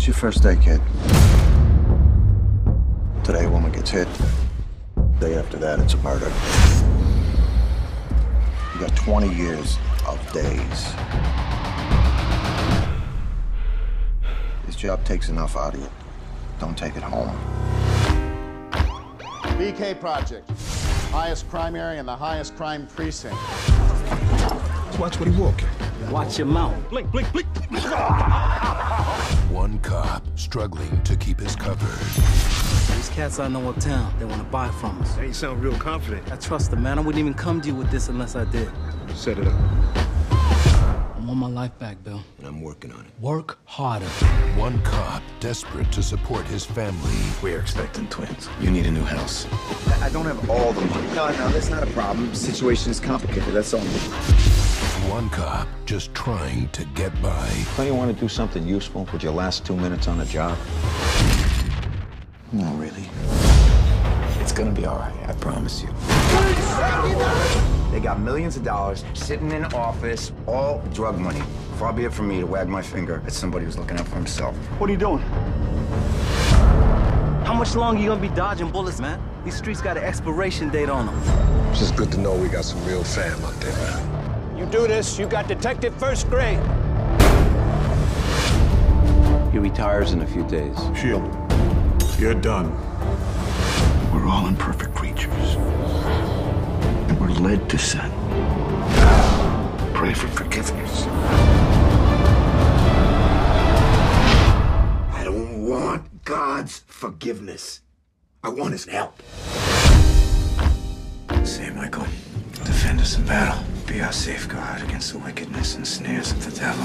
It's your first day, kid. Today, a woman gets hit. Day after that, it's a murder. You got 20 years of days. This job takes enough out of you. Don't take it home. BK Project. Highest crime area and the highest crime precinct. Watch what he walking. Watch your mouth. Blink, blink, blink. One cop struggling to keep his cover. These cats I know uptown, they want to buy from us. Hey, you sound real confident. I trust them, man. I wouldn't even come to you with this unless I did. Set it up. I want my life back, Bill. And I'm working on it. Work harder. One cop desperate to support his family. We're expecting twins. You need a new house. I don't have all the money. No, no, that's not a problem. Situation is complicated, that's all. One cop just trying to get by. Don't you want to do something useful with your last two minutes on the job? Not really. It's gonna be all right, I promise you. They got millions of dollars sitting in office, all drug money. Far be it from me to wag my finger at somebody who's looking out for himself. What are you doing? How much longer you gonna be dodging bullets, man? These streets got an expiration date on them. It's just good to know we got some real fam out there, man. You do this, you got detective first grade. He retires in a few days. Shield, you're done. We're all imperfect creatures. And we're led to sin. Pray for forgiveness. I don't want God's forgiveness. I want his help. Say, Michael, defend us in battle. Be our safeguard against the wickedness and snares of the devil.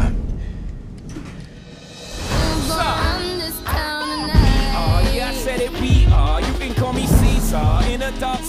Um, Oh, yeah, I said it, we are. You can call me Caesar in a dark